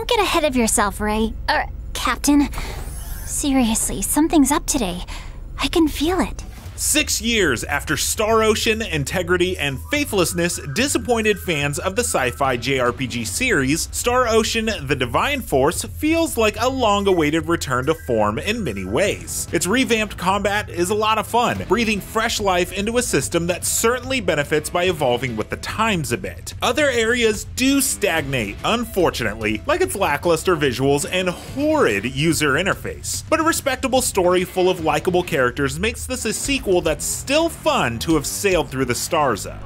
don't get ahead of yourself, Ray. Er, Captain. Seriously, something's up today. I can feel it. Six years after Star Ocean, Integrity, and Faithlessness disappointed fans of the sci fi JRPG series, Star Ocean The Divine Force feels like a long awaited return to form in many ways. Its revamped combat is a lot of fun, breathing fresh life into a system that certainly benefits by evolving with the times a bit. Other areas do stagnate, unfortunately, like its lackluster visuals and horrid user interface. But a respectable story full of likable characters makes this a sequel that's still fun to have sailed through the stars of.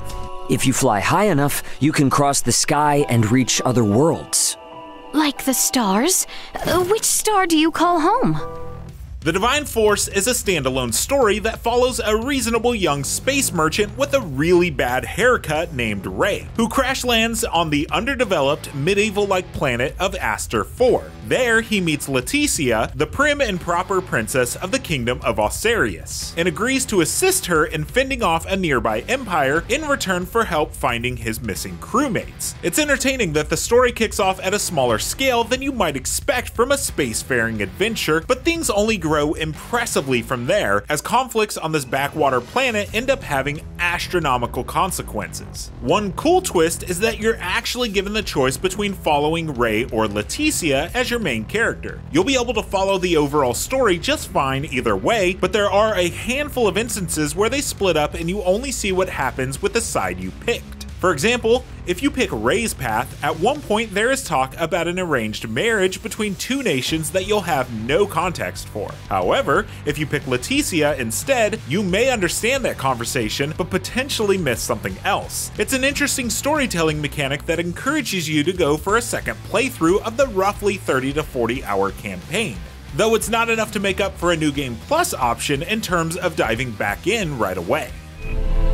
If you fly high enough, you can cross the sky and reach other worlds. Like the stars? Uh, which star do you call home? The Divine Force is a standalone story that follows a reasonable young space merchant with a really bad haircut named Ray, who crash lands on the underdeveloped medieval like planet of Aster 4. There, he meets Leticia, the prim and proper princess of the kingdom of Aucerius, and agrees to assist her in fending off a nearby empire in return for help finding his missing crewmates. It's entertaining that the story kicks off at a smaller scale than you might expect from a spacefaring adventure, but things only grow impressively from there as conflicts on this backwater planet end up having astronomical consequences. One cool twist is that you're actually given the choice between following Ray or Leticia as your main character. You'll be able to follow the overall story just fine either way, but there are a handful of instances where they split up and you only see what happens with the side you picked. For example, if you pick Ray's path, at one point there is talk about an arranged marriage between two nations that you'll have no context for. However, if you pick Leticia instead, you may understand that conversation, but potentially miss something else. It's an interesting storytelling mechanic that encourages you to go for a second playthrough of the roughly 30 to 40 hour campaign though it's not enough to make up for a New Game Plus option in terms of diving back in right away.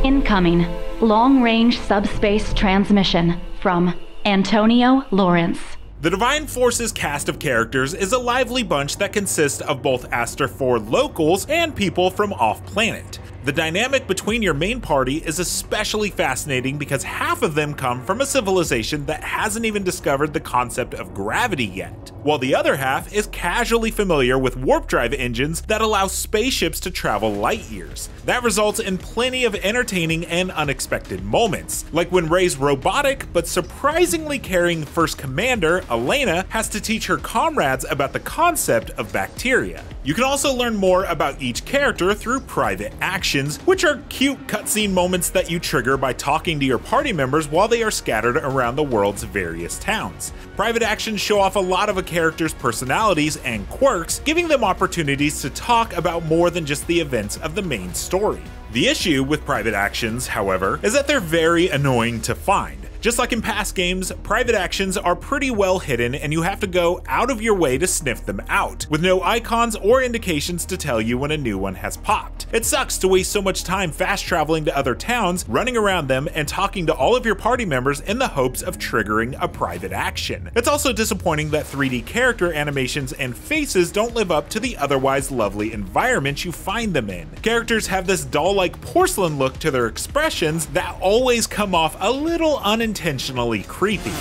Incoming long range subspace transmission from Antonio Lawrence. The Divine Force's cast of characters is a lively bunch that consists of both Aster 4 locals and people from off planet. The dynamic between your main party is especially fascinating because half of them come from a civilization that hasn't even discovered the concept of gravity yet, while the other half is casually familiar with warp drive engines that allow spaceships to travel light years. That results in plenty of entertaining and unexpected moments, like when Ray's robotic but surprisingly caring first commander, Elena, has to teach her comrades about the concept of bacteria. You can also learn more about each character through private actions, which are cute cutscene moments that you trigger by talking to your party members while they are scattered around the world's various towns. Private actions show off a lot of character's personalities and quirks, giving them opportunities to talk about more than just the events of the main story. The issue with private actions, however, is that they're very annoying to find. Just like in past games, private actions are pretty well hidden and you have to go out of your way to sniff them out, with no icons or indications to tell you when a new one has popped. It sucks to waste so much time fast traveling to other towns, running around them, and talking to all of your party members in the hopes of triggering a private action. It's also disappointing that 3D character animations and faces don't live up to the otherwise lovely environment you find them in. Characters have this doll-like porcelain look to their expressions that always come off a little unintentional unintentionally creepy.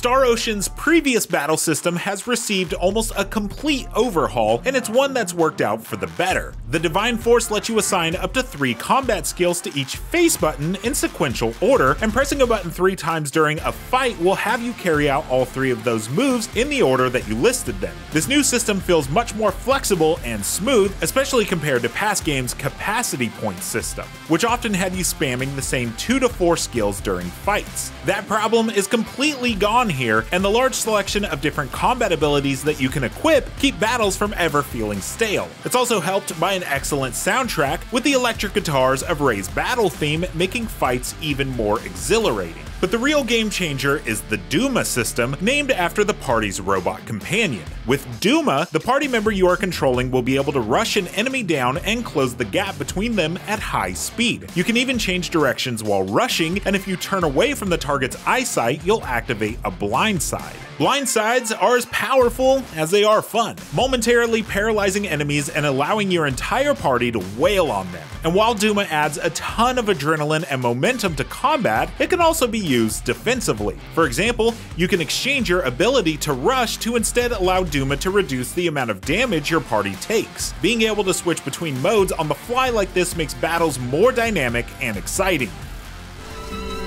Star Ocean's previous battle system has received almost a complete overhaul, and it's one that's worked out for the better. The Divine Force lets you assign up to three combat skills to each face button in sequential order, and pressing a button three times during a fight will have you carry out all three of those moves in the order that you listed them. This new system feels much more flexible and smooth, especially compared to past games' capacity point system, which often had you spamming the same two to four skills during fights. That problem is completely gone here, and the large selection of different combat abilities that you can equip keep battles from ever feeling stale. It's also helped by an excellent soundtrack, with the electric guitars of Ray's battle theme making fights even more exhilarating. But the real game changer is the Duma system, named after the party's robot companion. With Duma, the party member you are controlling will be able to rush an enemy down and close the gap between them at high speed. You can even change directions while rushing, and if you turn away from the target's eyesight, you'll activate a blind side. Blind sides are as powerful as they are fun, momentarily paralyzing enemies and allowing your entire party to wail on them. And while Duma adds a ton of adrenaline and momentum to combat, it can also be used defensively. For example, you can exchange your ability to rush to instead allow Duma to reduce the amount of damage your party takes. Being able to switch between modes on the fly like this makes battles more dynamic and exciting.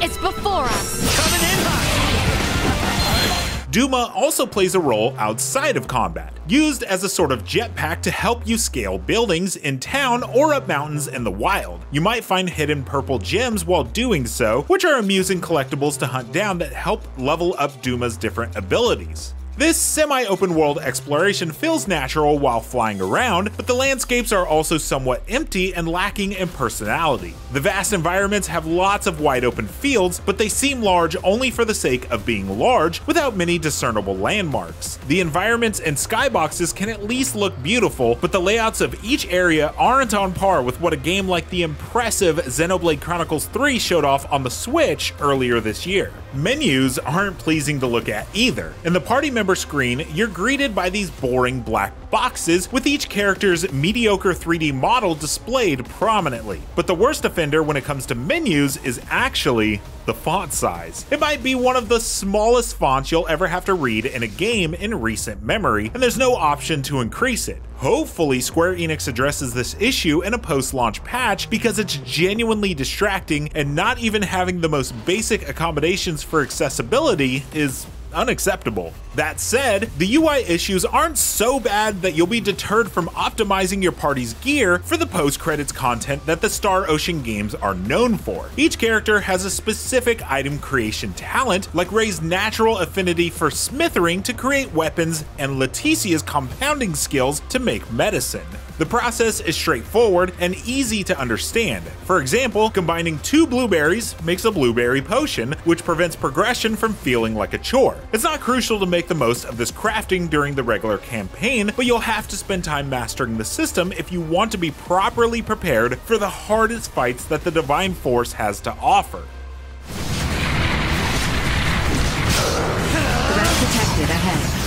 It's before us. Coming in hot. Duma also plays a role outside of combat, used as a sort of jetpack to help you scale buildings in town or up mountains in the wild. You might find hidden purple gems while doing so, which are amusing collectibles to hunt down that help level up Duma's different abilities. This semi-open world exploration feels natural while flying around, but the landscapes are also somewhat empty and lacking in personality. The vast environments have lots of wide open fields, but they seem large only for the sake of being large, without many discernible landmarks. The environments and skyboxes can at least look beautiful, but the layouts of each area aren't on par with what a game like the impressive Xenoblade Chronicles 3 showed off on the Switch earlier this year. Menus aren't pleasing to look at either. and the party member screen, you're greeted by these boring black boxes with each character's mediocre 3D model displayed prominently. But the worst offender when it comes to menus is actually the font size. It might be one of the smallest fonts you'll ever have to read in a game in recent memory, and there's no option to increase it. Hopefully, Square Enix addresses this issue in a post launch patch because it's genuinely distracting, and not even having the most basic accommodations for accessibility is unacceptable. That said, the UI issues aren't so bad that you'll be deterred from optimizing your party's gear for the post-credits content that the Star Ocean games are known for. Each character has a specific item creation talent, like Ray's natural affinity for smithering to create weapons and Leticia's compounding skills to make medicine. The process is straightforward and easy to understand. For example, combining two blueberries makes a blueberry potion, which prevents progression from feeling like a chore. It's not crucial to make the most of this crafting during the regular campaign, but you'll have to spend time mastering the system if you want to be properly prepared for the hardest fights that the Divine Force has to offer. Detected ahead.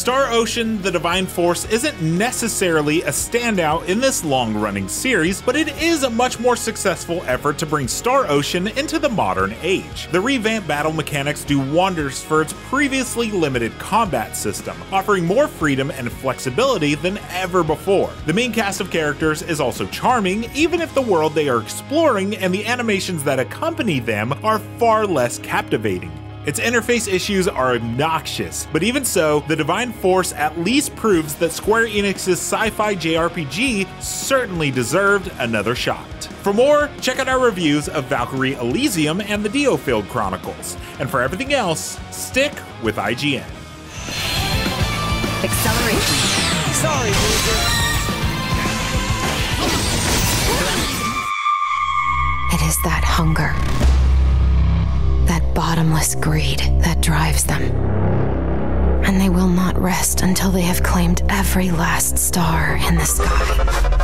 Star Ocean The Divine Force isn't necessarily a standout in this long running series, but it is a much more successful effort to bring Star Ocean into the modern age. The revamped battle mechanics do wonders for its previously limited combat system, offering more freedom and flexibility than ever before. The main cast of characters is also charming, even if the world they are exploring and the animations that accompany them are far less captivating. Its interface issues are obnoxious, but even so, the Divine Force at least proves that Square Enix's sci-fi JRPG certainly deserved another shot. For more, check out our reviews of Valkyrie Elysium and the Diofield Chronicles. And for everything else, stick with IGN. Acceleration. Sorry, loser. It is that hunger, that bottomless greed that drives them. And they will not rest until they have claimed every last star in the sky.